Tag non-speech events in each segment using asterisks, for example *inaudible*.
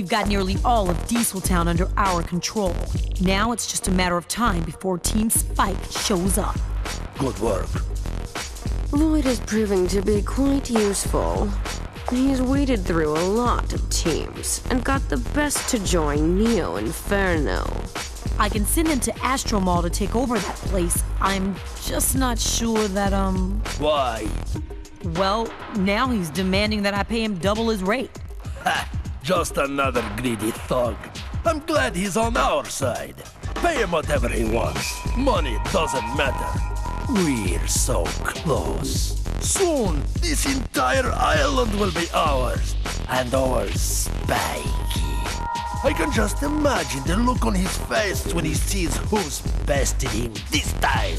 We've got nearly all of Dieseltown under our control. Now it's just a matter of time before Team Spike shows up. Good work. Lloyd is proving to be quite useful. He's weeded through a lot of teams and got the best to join Neo Inferno. I can send him to Astro Mall to take over that place. I'm just not sure that, um. Why? Well, now he's demanding that I pay him double his rate. Just another greedy thug. I'm glad he's on our side. Pay him whatever he wants. Money doesn't matter. We're so close. Soon, this entire island will be ours. And ours, Spikey. I can just imagine the look on his face when he sees who's bested him this time.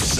Life's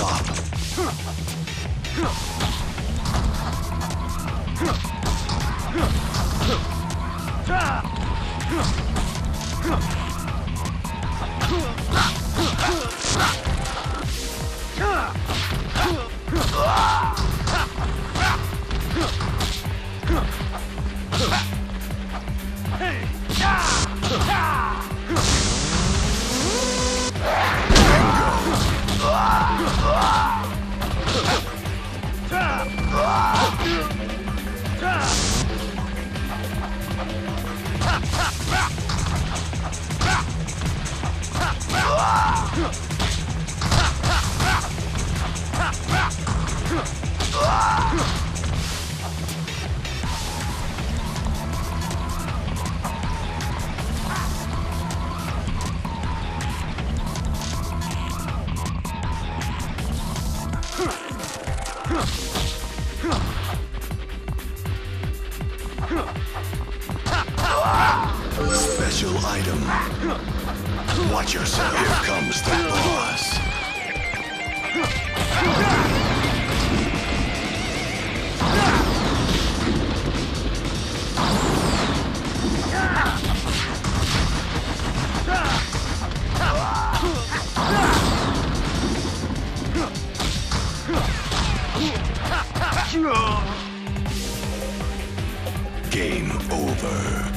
Game over.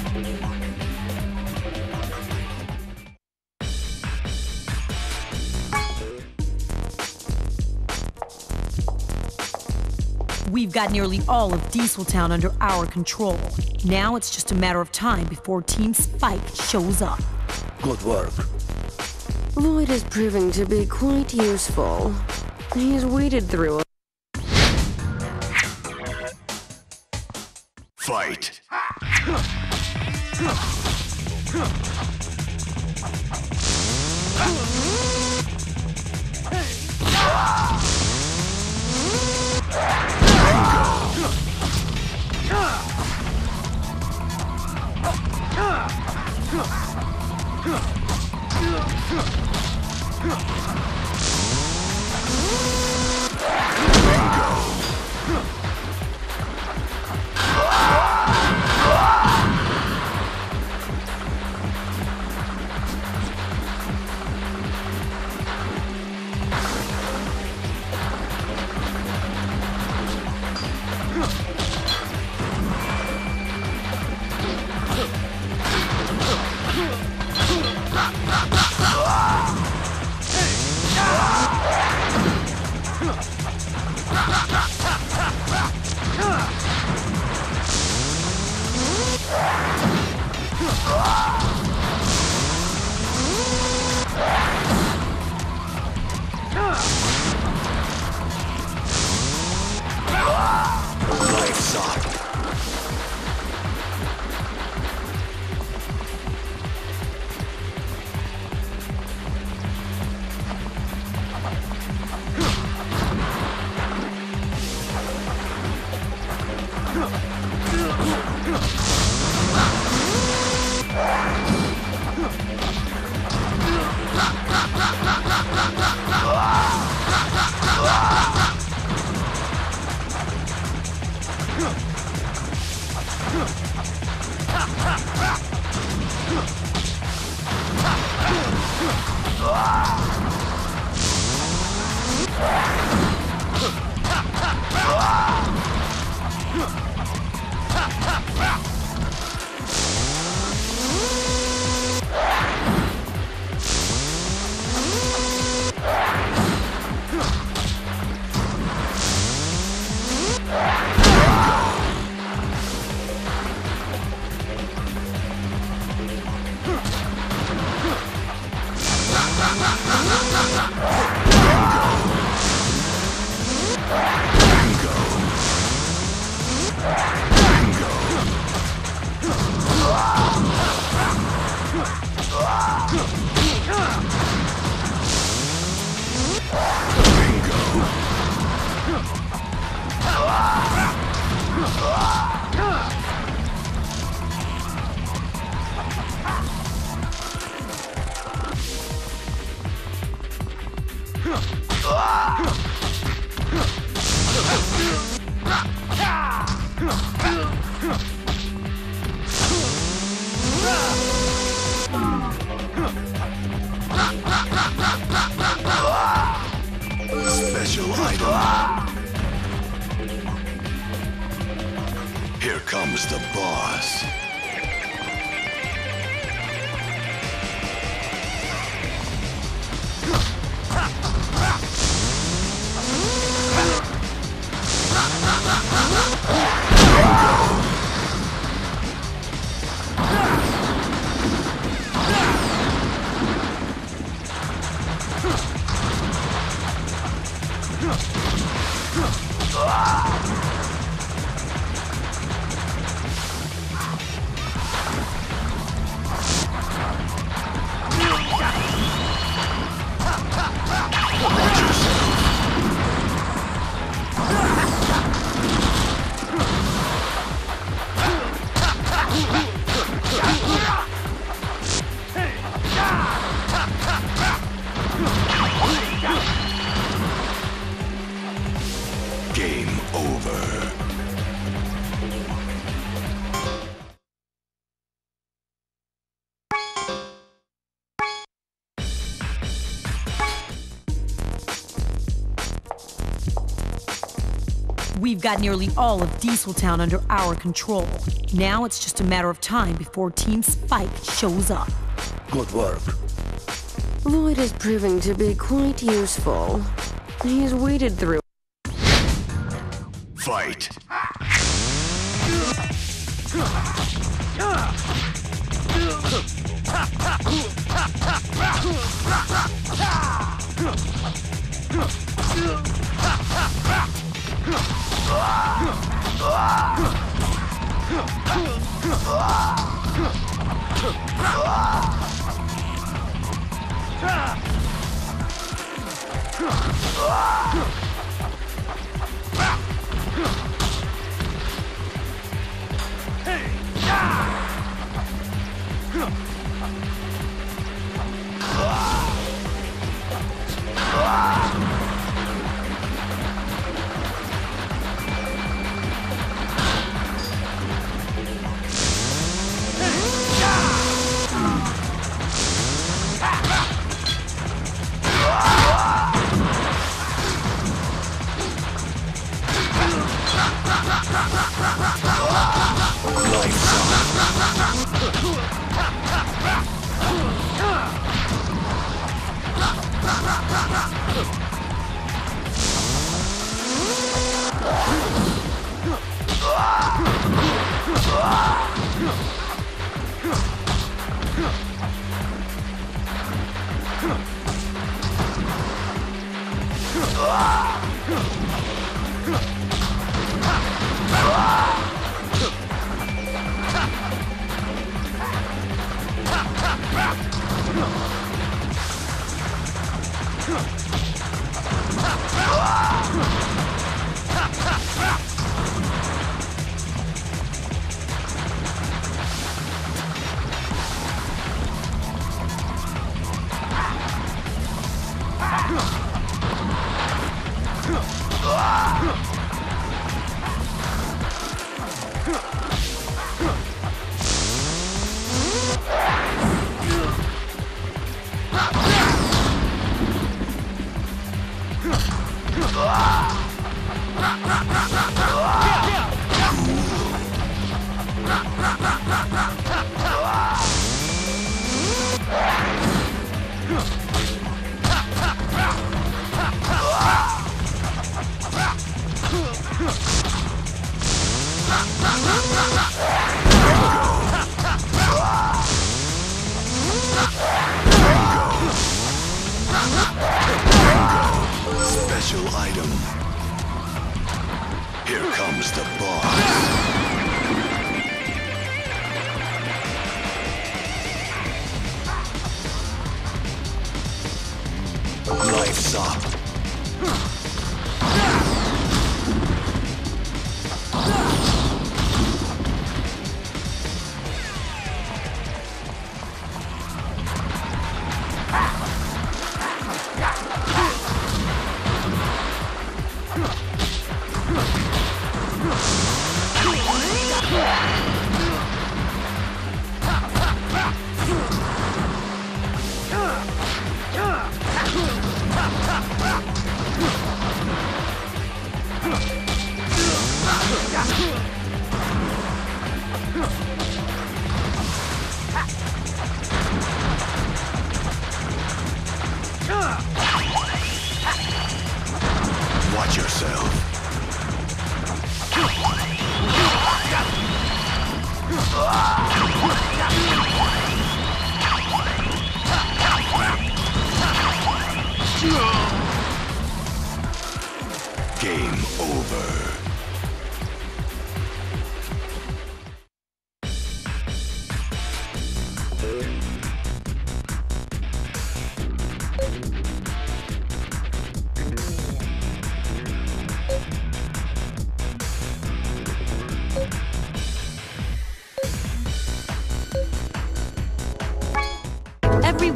We've got nearly all of Dieseltown under our control. Now it's just a matter of time before Team Spike shows up. Good work. Lloyd is proving to be quite useful. He's waded through Fight. Life's Game over. We've got nearly all of Dieseltown under our control. Now it's just a matter of time before Team Spike shows up. Good work. Lloyd is proving to be quite useful. He's waded through Fight. Ah! Ugh! Special the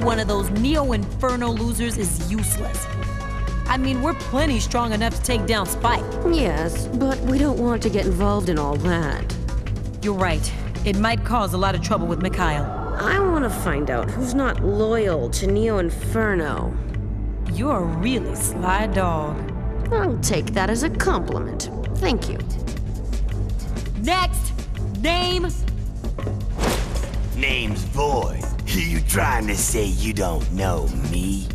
one of those Neo Inferno losers is useless. I mean, we're plenty strong enough to take down Spike. Yes, but we don't want to get involved in all that. You're right. It might cause a lot of trouble with Mikhail. I want to find out who's not loyal to Neo Inferno. You're a really sly dog. I'll take that as a compliment. Thank you. Next, name. Name's Void. Are you trying to say you don't know me?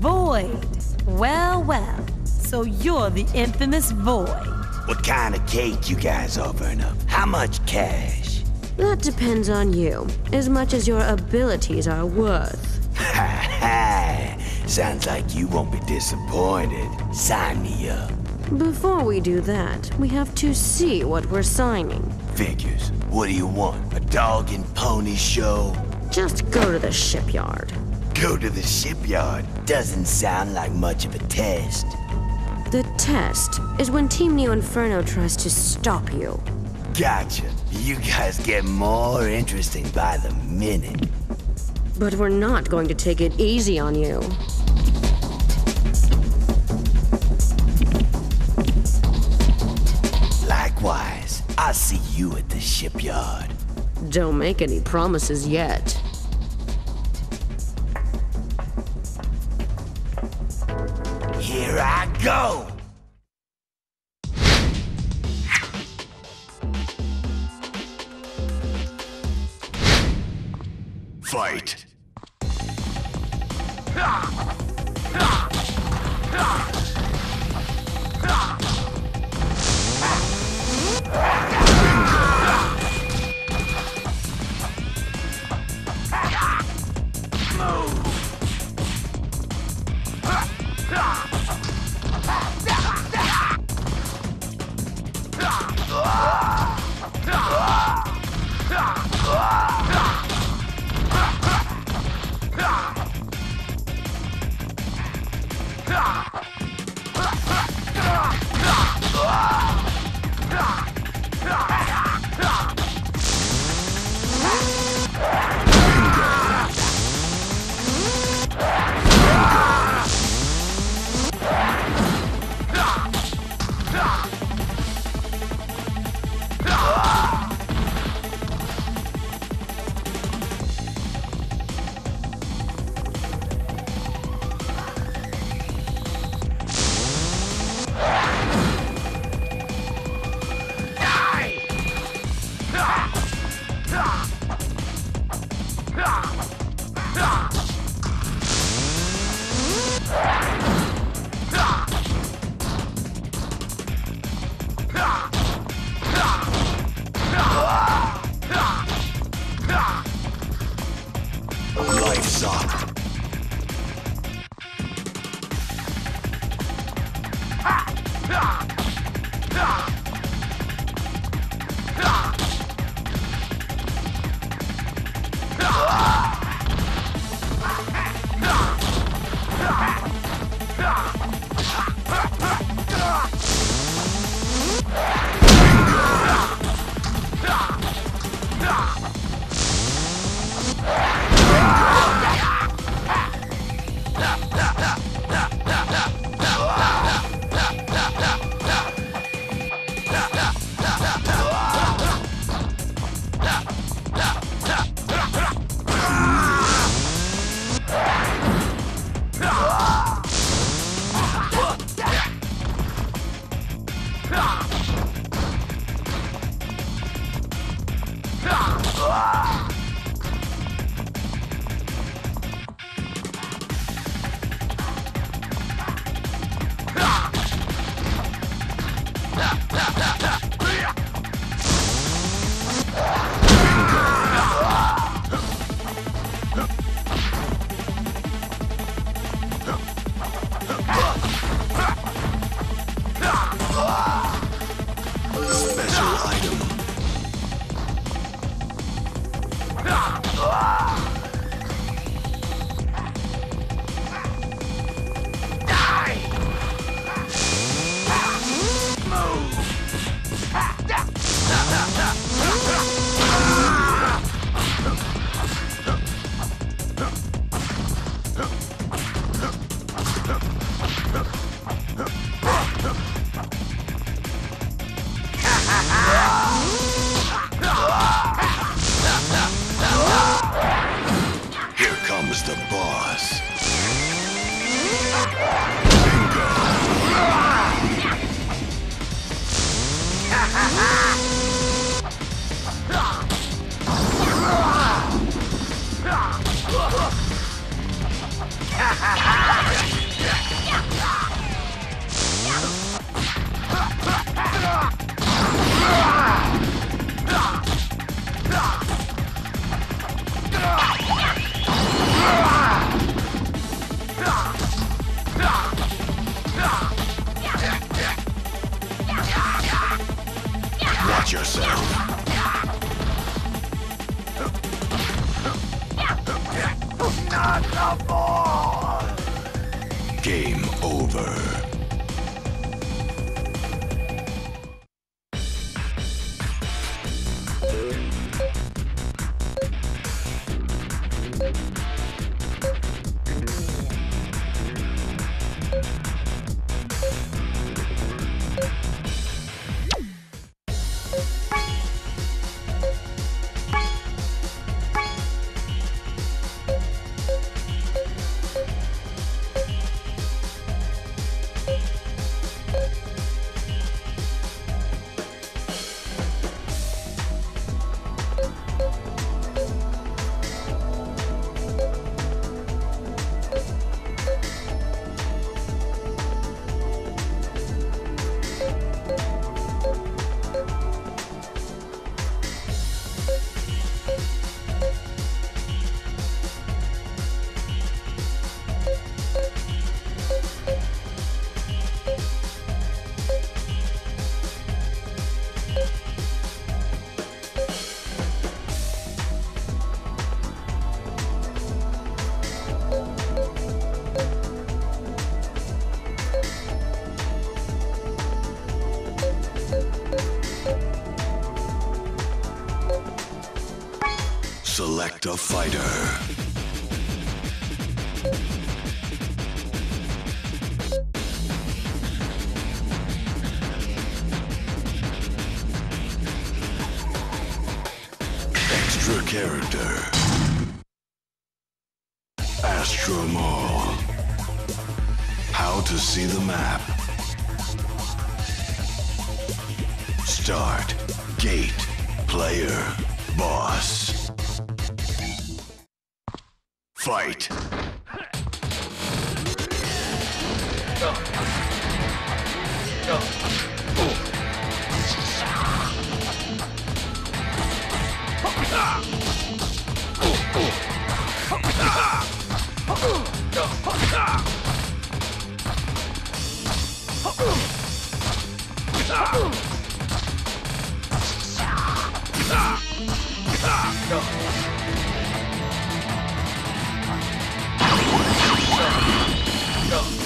Void. Well, well. So you're the infamous Void. What kind of cake you guys offering up? How much cash? That depends on you, as much as your abilities are worth. Ha *laughs* ha! Sounds like you won't be disappointed. Sign me up. Before we do that, we have to see what we're signing. Figures. What do you want? A dog and pony show? Just go to the shipyard. Go to the shipyard. Doesn't sound like much of a test. The test is when Team Neo Inferno tries to stop you. Gotcha. You guys get more interesting by the minute. But we're not going to take it easy on you. Likewise, I'll see you at the shipyard. Don't make any promises yet. Here I go! Astro Mall. How to see the map. Start. Gate. Player. Boss. Fight. *laughs* Watch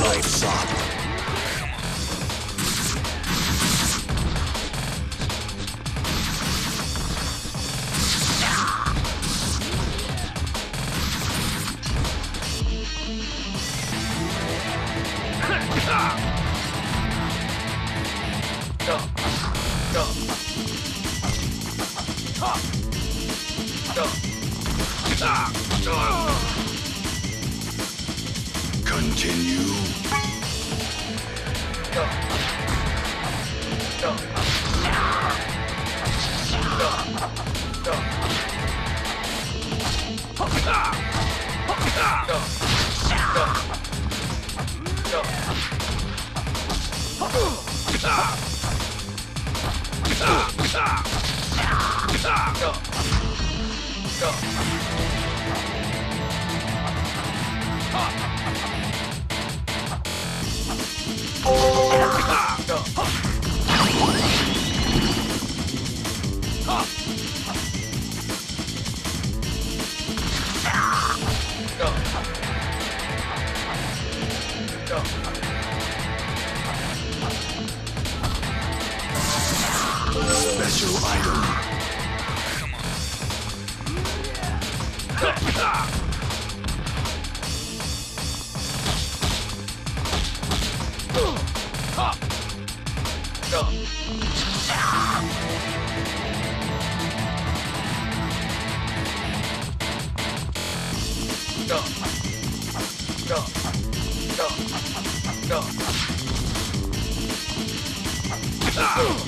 Life's up. Special item. Come on. Go. Go. Go. Go. Ah!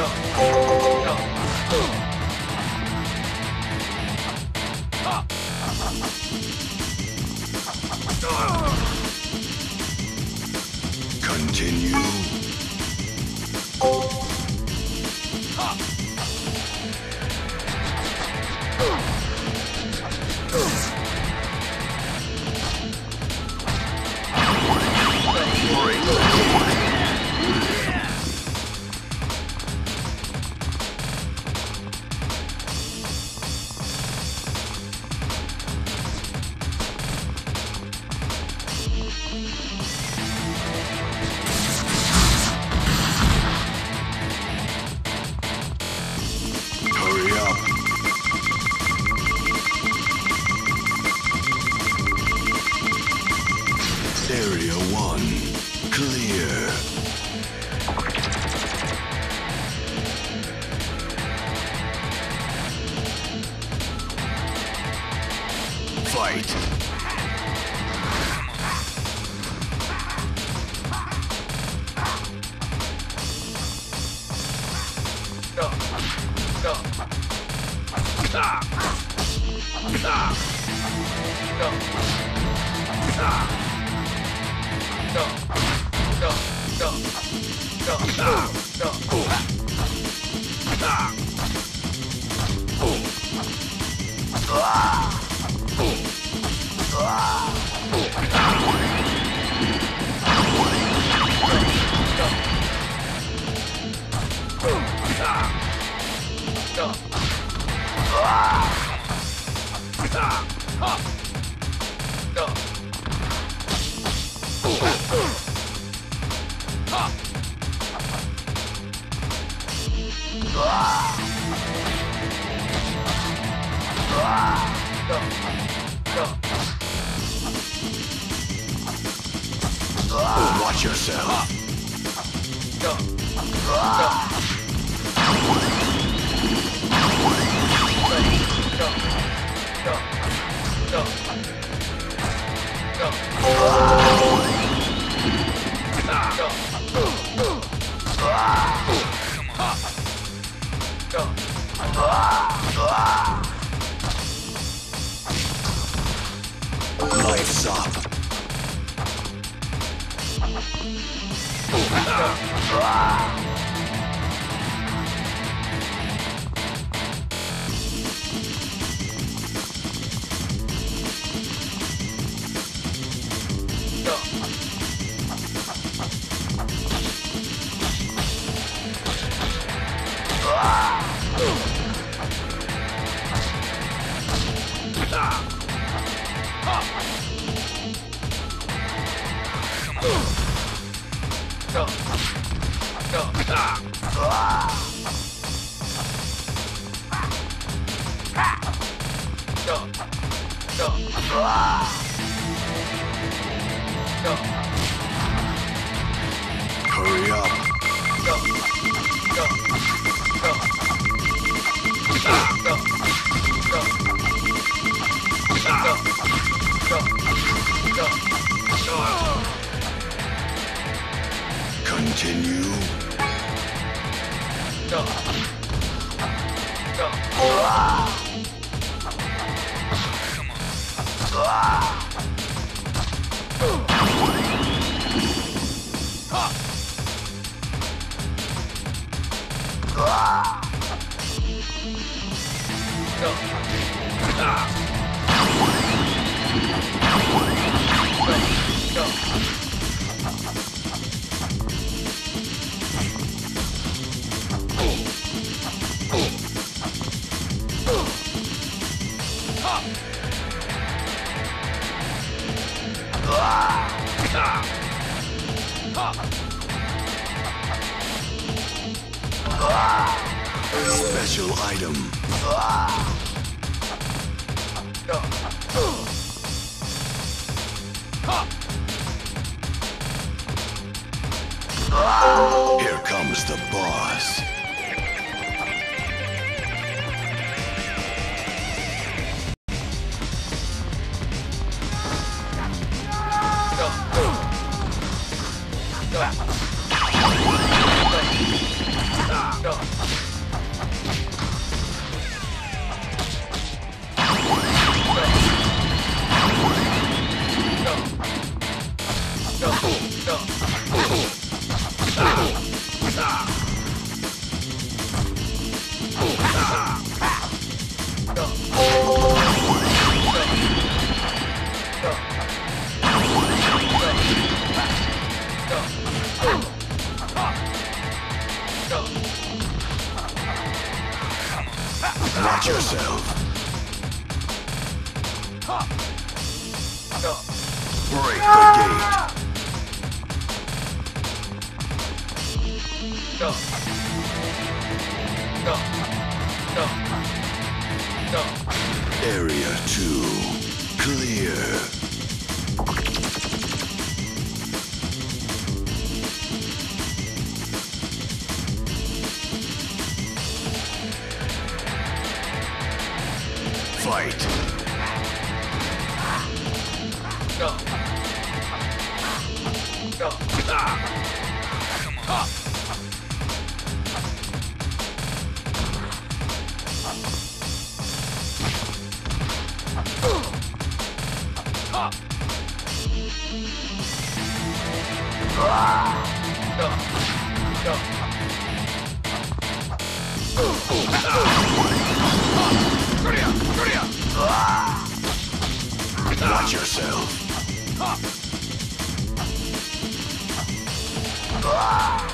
だ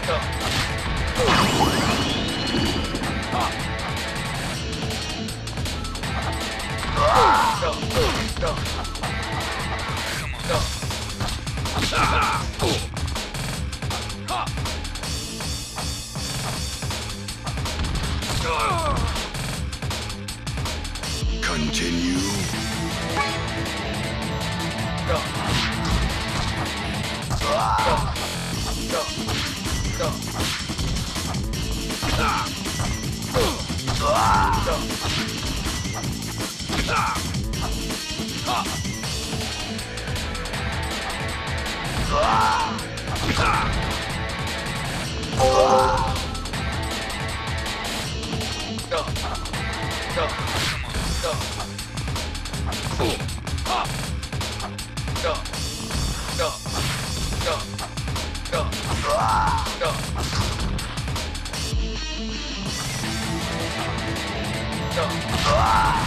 Continue. Go! Ah!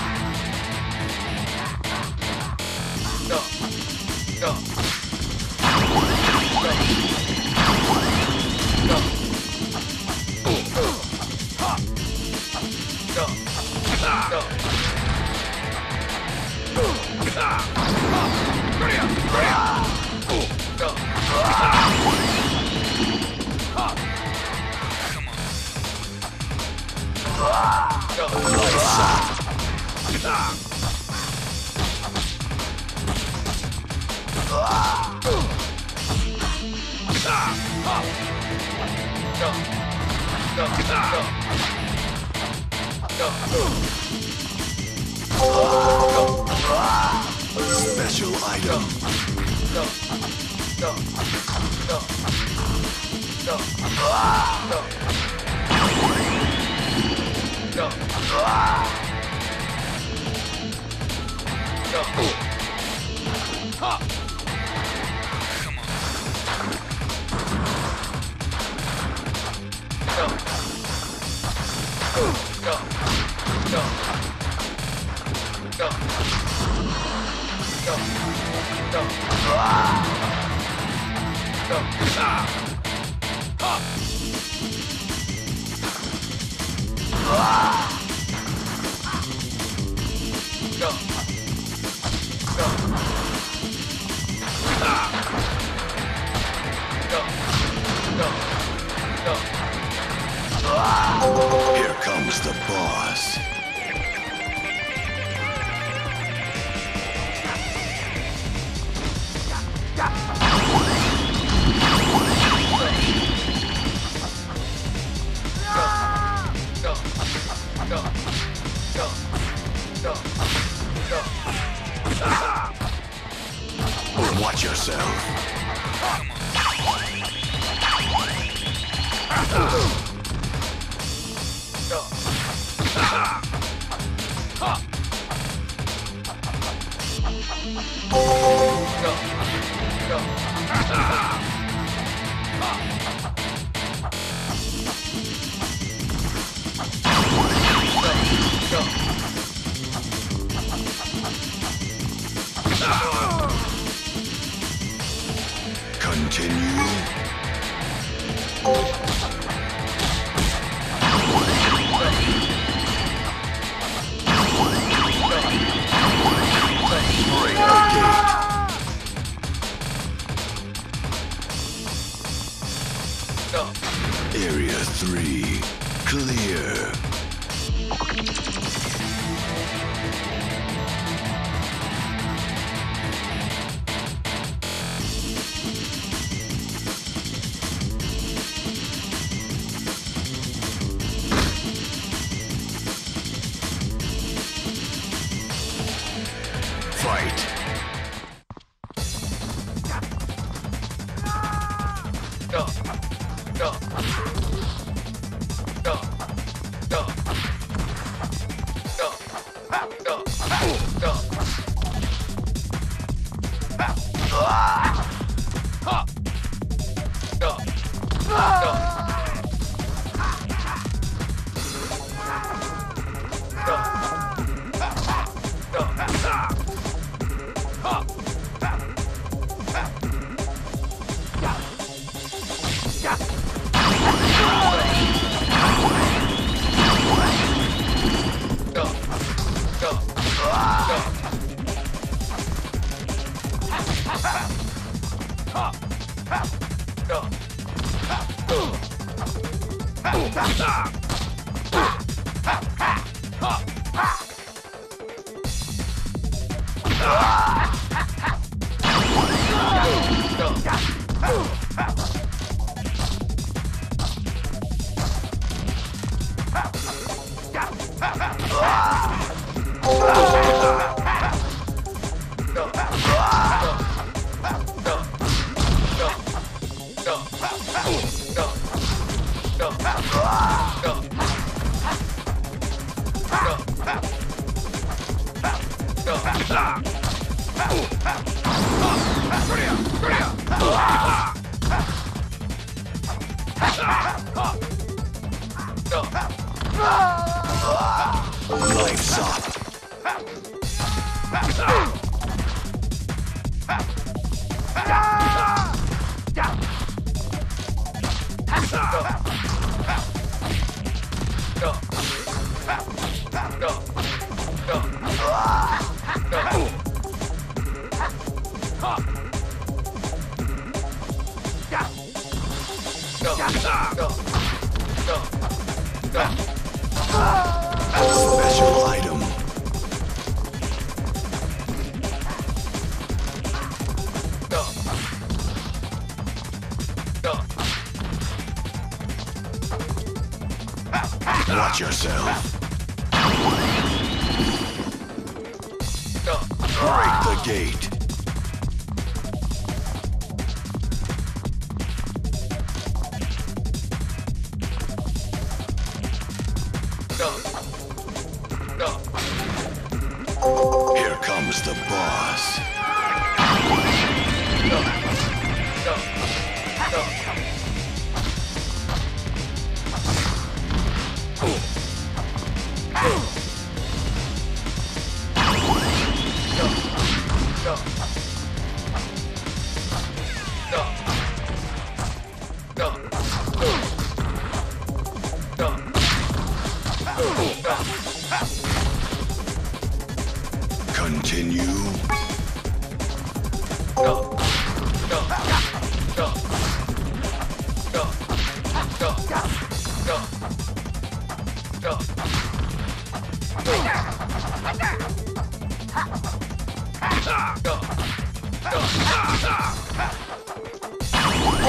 Special item. No. No. No. No. No. Jump. Jump. Huh. Come on. Jump. Jump. Jump. Jump. Jump. Jump. Jump. Here. Watch yourself. Continue.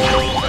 Oh!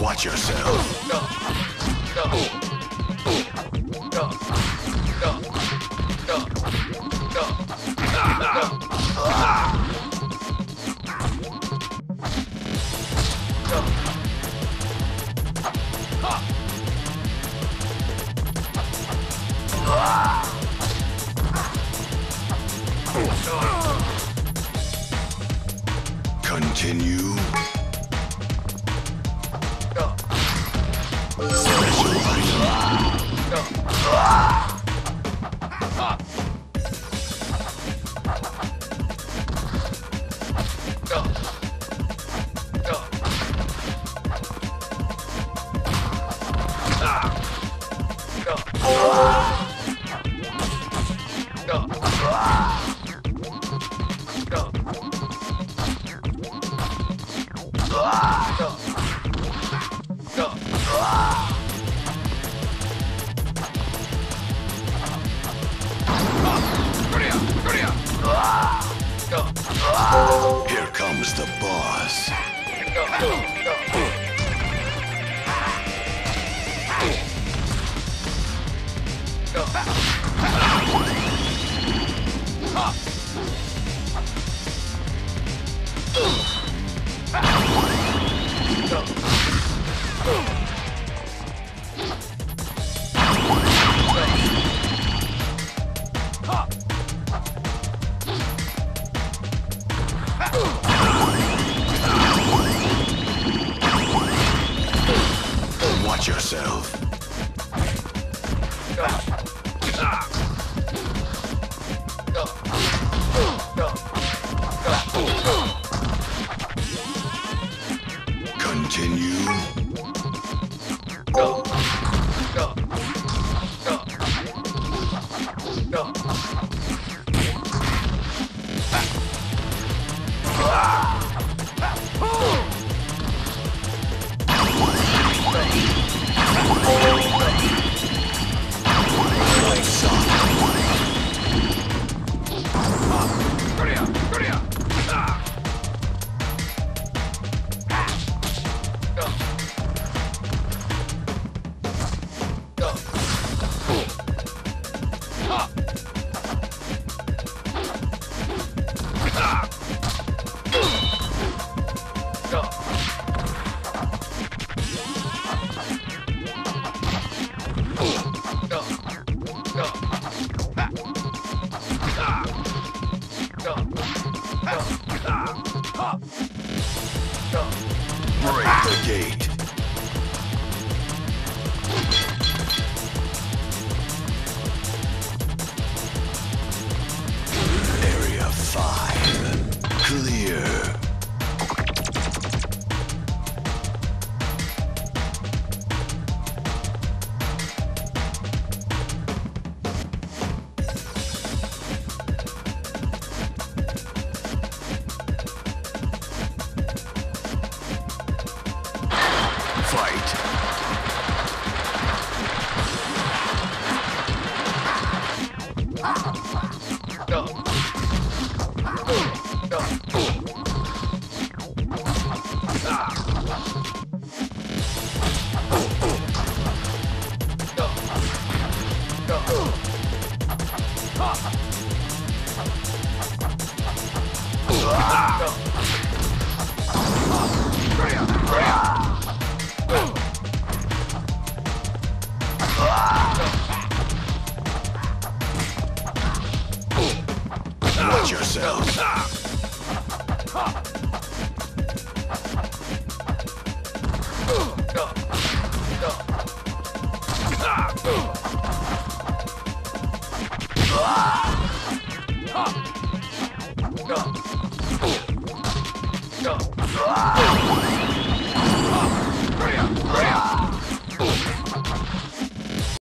Watch yourself. Continue. Gate.